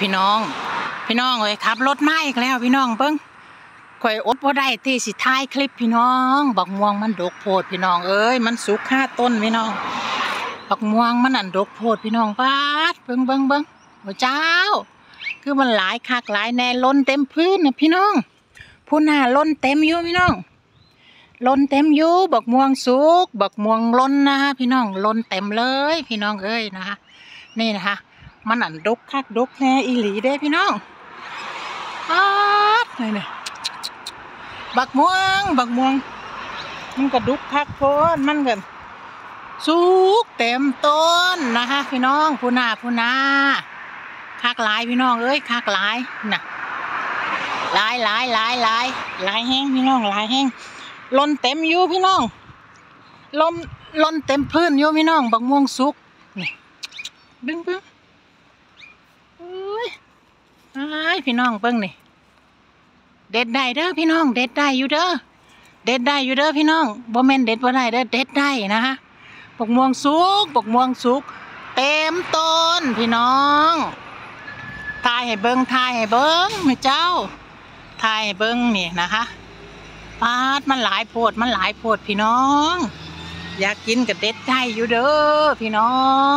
พี่น้อง พี่น้องเอ้ยขับรถมาอีกแล้ว พี่น้องเบิ้งข่อยอดบ่ได้ที่สิถ่ายคลิปพี่น้อง บักม่วงมันดกโพดพี่น้องเอ้ยมันสุกค่าต้นพี่น้องบักม่วงมันอันดกโพดพี่น้องปาดเบิ้งเบิ้งเบิ้งโอ้เจ้า คือมันหลายคักหลายแน่ล้นเต็มพื้นนะพี่น้องผู้หน้าล้นเต็มอยู่พี่น้องล้นเต็มอยู่บักม่วงสุกบักม่วงล้นนะฮะพี่น้องล้นเต็มเลย พี่น้องเอ้ยนะคะนี่นะคะ มันอันดกคักดกแน่อีหลีเด้พี่น้องปาดนี่นี่บักม่วง บักม่วง มันก็ดุกคักโพนมันก็สุกเต็มต้นนะคะ พี่น้องผู้นาผู้นาคักหลายพี่น้องเอ้ยคักหลายน่ะหลายหลายหลายหลายหลายแห้งพี่น้องหลายแห้งล้นเต็มอยู่พี่น้องล้นล้นเต็มพื้นอยู่พี่น้องบักม่วงสุกนี่บึ้งบึ้งอุ้ยอ้าย พี่น้องเบิ้งนี่เด็ดได้เด้อพี่น้อง เด็ดได้อยู่เด้อเด็ดได้อยู่เด้อพี่น้องบ่แม่นเด็ดบ่ได้เด้อเด็ดได้นะฮะบักม่วงสุกบักม่วงสุก เต็มต้นพี่น้องทายให้เบิ้งทายให้เบิ้งแม่เจ้าทายให้เบิ้งนี่นะคะปาดมันหลายโพดมันหลายโพดพี่น้อง อยากกินกับเด็ดได้อยู่เด้อพี่น้อง